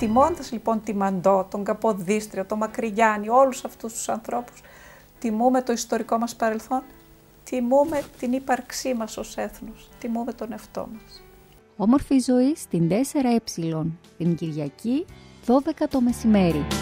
Τιμώντας λοιπόν τη Μαντό, τον Καποδίστρια, τον Μακρυγιάννη, όλους αυτούς τους ανθρώπους, τιμούμε το ιστορικό μας παρελθόν, τιμούμε την ύπαρξή μας ως έθνος, τιμούμε τον εαυτό μας. Όμορφη ζωή στην 4Ε, την Κυριακή 12 το μεσημέρι.